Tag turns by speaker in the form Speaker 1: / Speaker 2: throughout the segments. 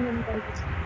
Speaker 1: yang.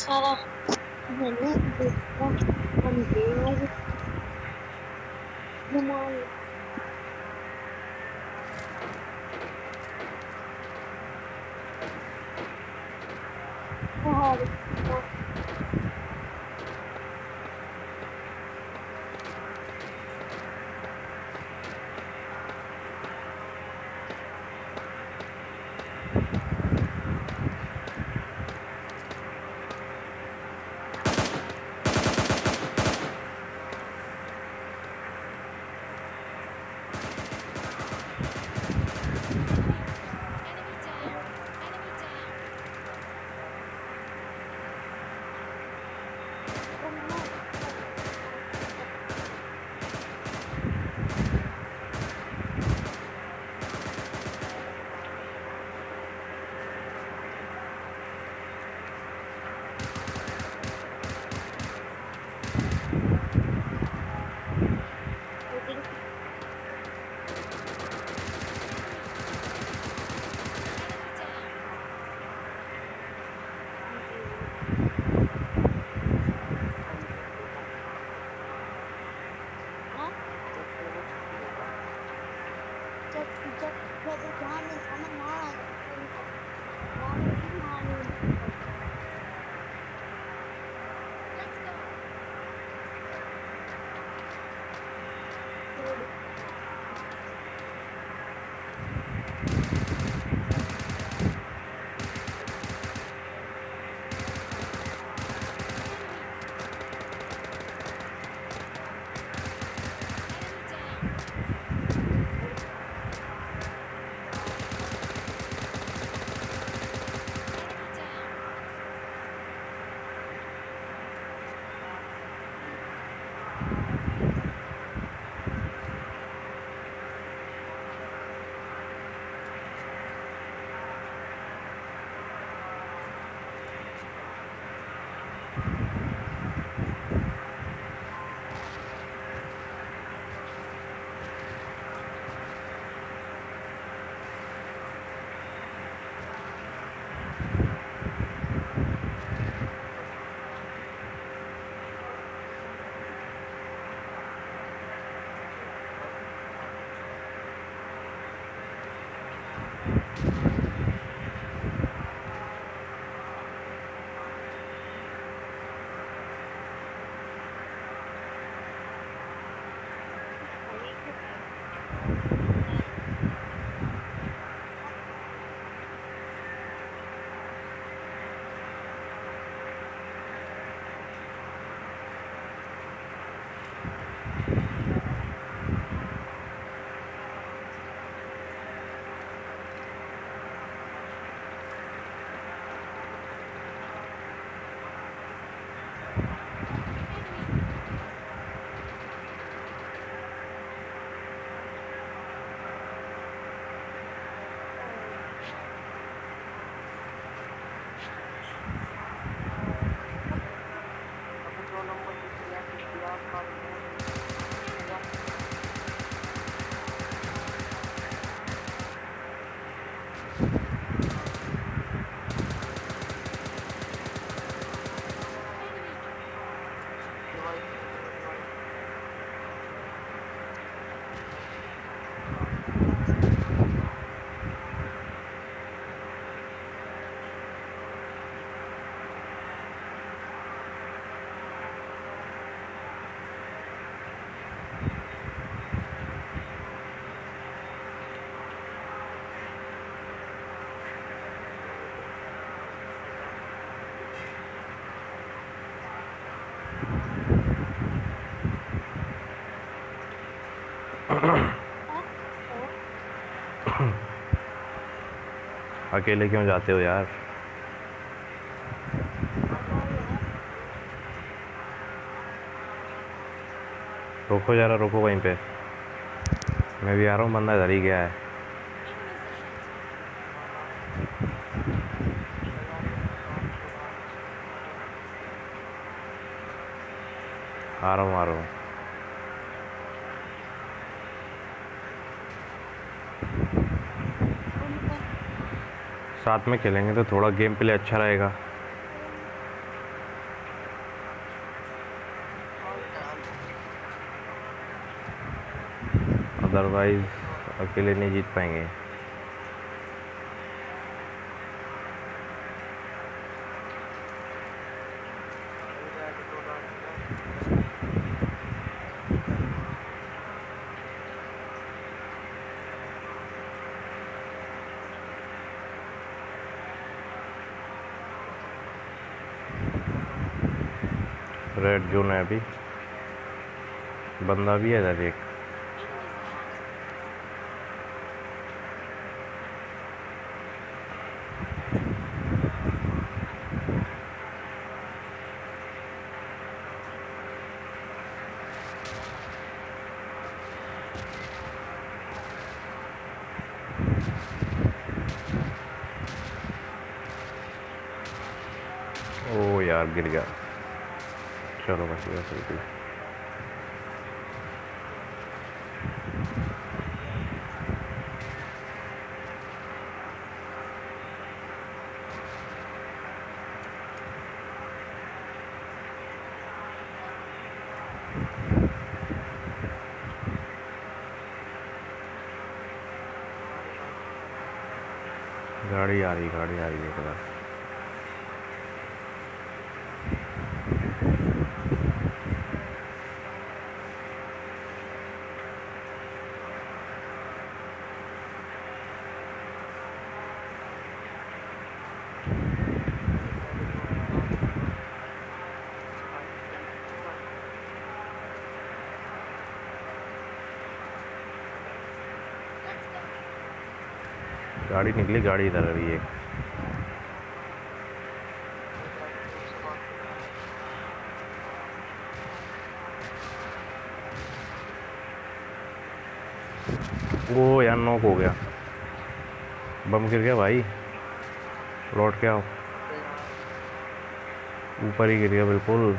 Speaker 1: सारा मैंने देखा
Speaker 2: अंधेर
Speaker 3: अकेले क्यों जाते हो यार? रोको जरा, रोको वहीं पे। मैं भी आ रहा हूँ, बंदा इधर ही गया है। आ रहा हूँ, आ रहा हूँ। साथ में खेलेंगे तो थोड़ा गेम प्ले अच्छा रहेगा। अदरवाइज़ अकेले नहीं जीत पाएँगे। रेड जोन है अभी। बंदा भी है इधर एक। ओ यार गिर गया। चलो बच गया फिर भी गाड़ी आ रही गाड़ी आ रही है गाड़ी निकली, गाड़ी इधर अभी एक वो यार नॉक हो गया। बम गिर गया भाई। लौट के आओ। ऊपर ही गिर गया बिल्कुल।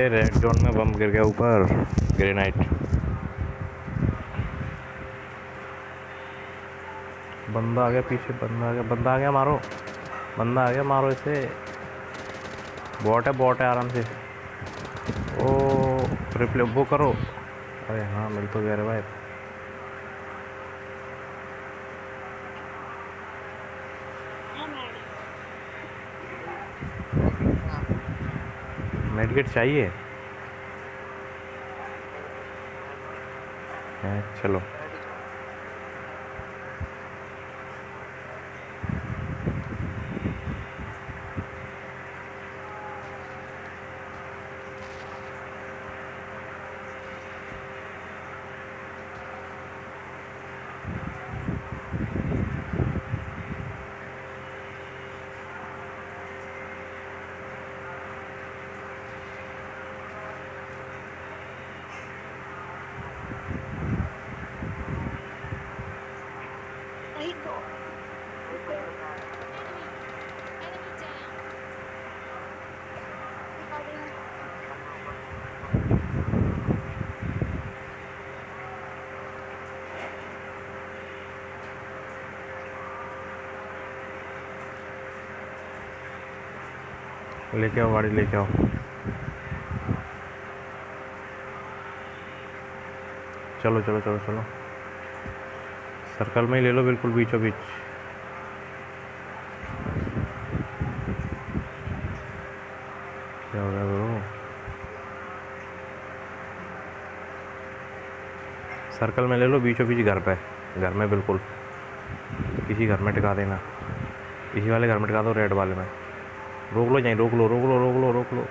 Speaker 3: अरे रेड जोन में बम गिर गया ऊपर ग्रेनाइट बंदा आ गया पीछे, बंदा आ गया, बंदा आ गया मारो, बंदा आ गया मारो इसे। बॉट है बॉट है आराम से। ओ रिप्ले वो करो। अरे हाँ मिल तो गया रे भाई। मेडिकेट चाहिए? चलो। लेके आओ, गाड़ी लेके आओ। चलो चलो चलो चलो। सर्कल में ही ले लो, बिल्कुल बीचों बीच क्या हो गया गुरु सर्कल में ले लो बीचों बीच घर पे। घर में बिल्कुल। किसी घर में टिका देना। इसी वाले घर में टिका दो, रेड वाले में। रोक लो यहीं रोक लो रोक लो रोक लो रोक लो।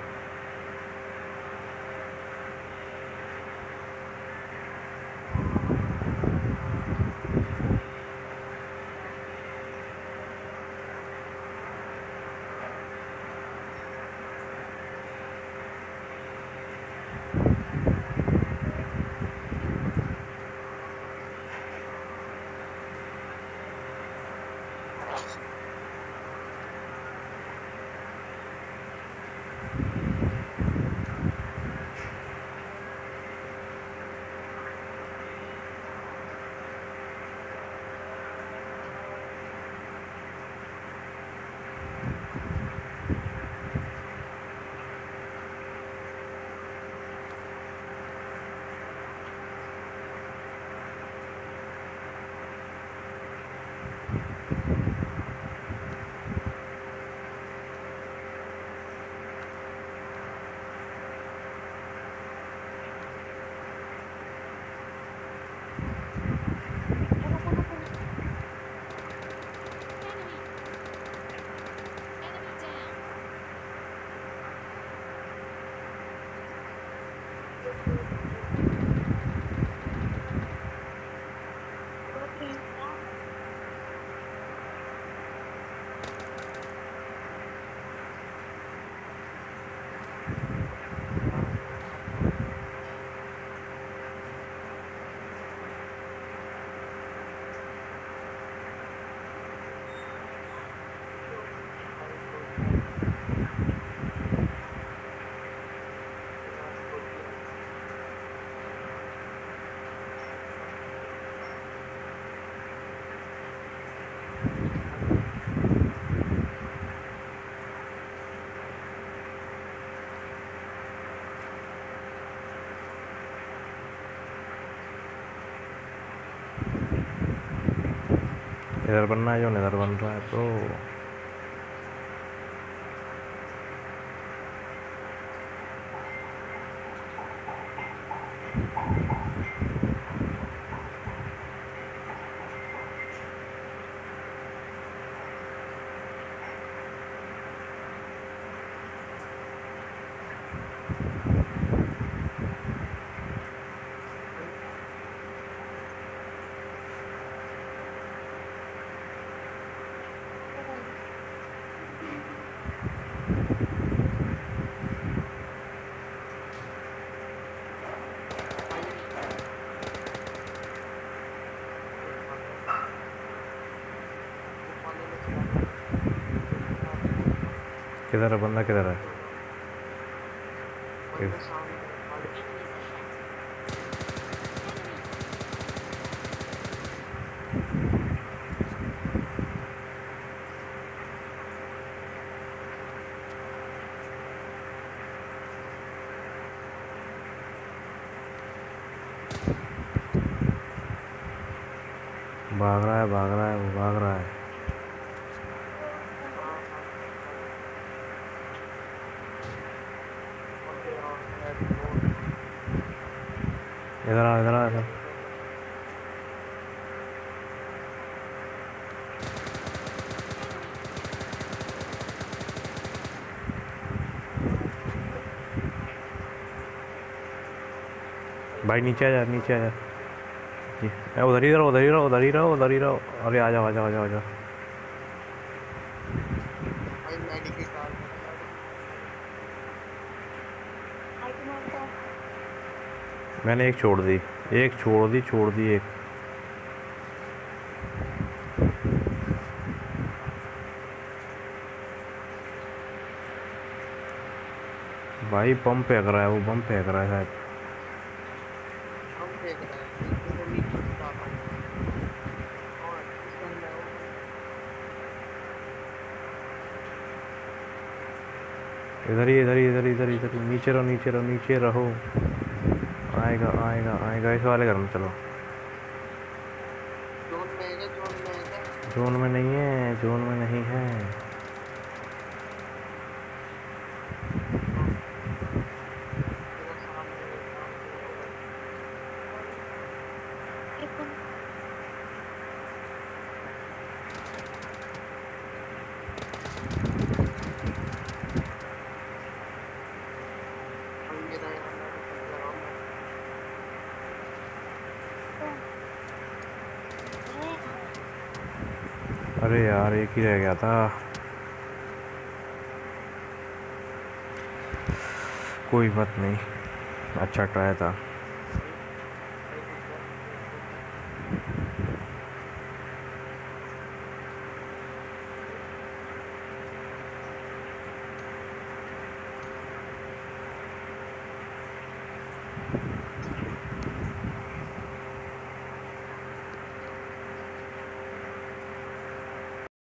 Speaker 3: इधर बनना है जो इधर बन रहा है तो किधर है बंदा किधर है! भाग रहा है भाग रहा है वो भाग रहा है इधर आ इधर आ, इधर भाई, नीचे आ जा, नीचे आ जा। उधर ही रहो, उधर ही रहो, उधर ही रहो, उधर ही रहो। अरे, आ जाओ आ जाओ आ जाओ आ जाओ
Speaker 2: भाई मेडिकल कार
Speaker 1: आइटम मारता
Speaker 3: मैंने एक छोड़ दी, एक छोड़ दी छोड़ दी एक। भाई बम फेंक रहा है, वो बम फेंक रहा है शायद। इधर ही इधर ही, इधर इधर इधर नीचे रहो नीचे रहो नीचे रहो। आएगा आएगा आएगा। इस वाले घर में चलो। जोन में नहीं है जोन में नहीं है
Speaker 2: तेरा सामने
Speaker 1: एक बंदा
Speaker 2: हम मेरा यहाँ मेडिकल लगा मैं
Speaker 1: है
Speaker 3: अरे यार एक ही रह गया था। कोई बात नहीं। अच्छा ट्राई था।